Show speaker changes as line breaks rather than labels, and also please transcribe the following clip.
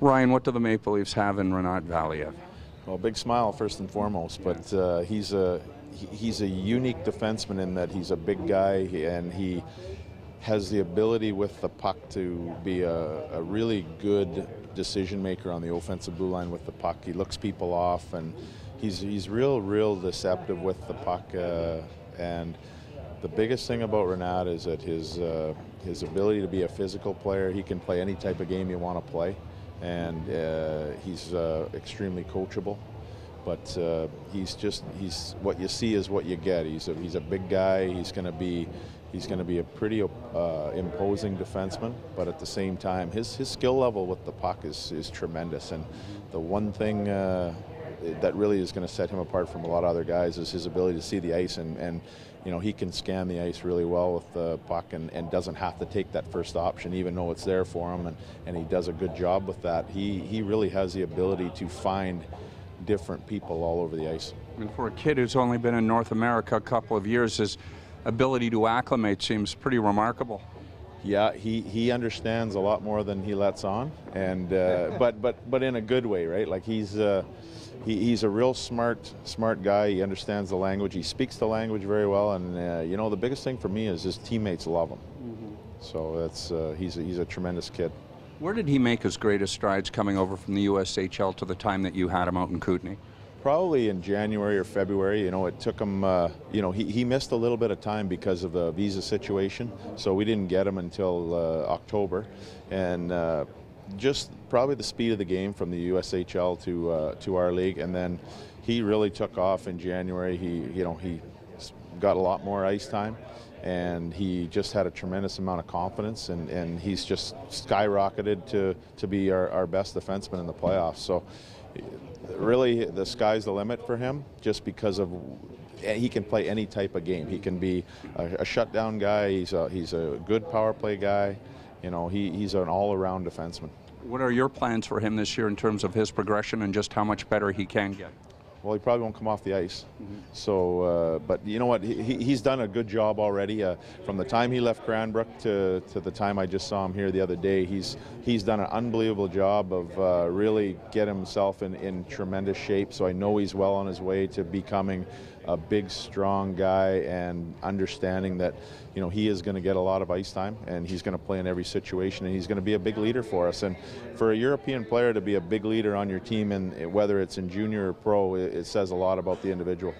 Ryan, what do the Maple Leafs have in Rinat Valiev?
Well, big smile first and foremost, but uh, he's a he's a unique defenseman in that he's a big guy and he has the ability with the puck to be a, a really good decision maker on the offensive blue line with the puck. He looks people off and he's he's real real deceptive with the puck uh, and the biggest thing about Rinat is that his uh, his ability to be a physical player. He can play any type of game you want to play, and uh, he's uh, extremely coachable. But uh, he's just he's what you see is what you get. He's a, he's a big guy. He's going to be he's going to be a pretty uh, imposing defenseman. But at the same time, his his skill level with the puck is is tremendous. And the one thing. That really is going to set him apart from a lot of other guys is his ability to see the ice and, and you know he can scan the ice really well with the puck and, and doesn't have to take that first option even though it's there for him and, and he does a good job with that. He he really has the ability to find different people all over the ice.
And for a kid who's only been in North America a couple of years, his ability to acclimate seems pretty remarkable.
yeah he, he understands a lot more than he lets on and uh, but but but in a good way right? Like he's uh, he, he's a real smart smart guy. He understands the language. He speaks the language very well. And uh, you know the biggest thing for me is his teammates love him. So that's uh, he's a, he's a tremendous kid.
Where did he make his greatest strides coming over from the USHL to the time that you had him out in Kootenay?
probably in January or February. You know, it took him. Uh, you know, he, he missed a little bit of time because of the visa situation, so we didn't get him until uh, October, and uh, just probably the speed of the game from the USHL to uh, to our league, and then he really took off in January. He you know he got a lot more ice time. And he just had a tremendous amount of confidence, and, and he's just skyrocketed to, to be our, our best defenseman in the playoffs. So, really the sky's the limit for him just because of he can play any type of game. He can be a, a shutdown guy. He's a, he's a good power play guy. You know, he, he's an all-around defenseman.
What are your plans for him this year in terms of his progression and just how much better he can get?
Well, he probably won't come off the ice. So, uh, but you know what? He, he- he's done a good job already. Uh, from the time he left Cranbrook to, to the time I just saw him here the other day, he's he's done an unbelievable job of uh, really get himself in, in tremendous shape. So I know he's well on his way to becoming a big, strong guy and understanding that you know he is going to get a lot of ice time and he's going to play in every situation and he's going to be a big leader for us. And for a European player to be a big leader on your team, and whether it's in junior or pro, it, it says a lot about the individual.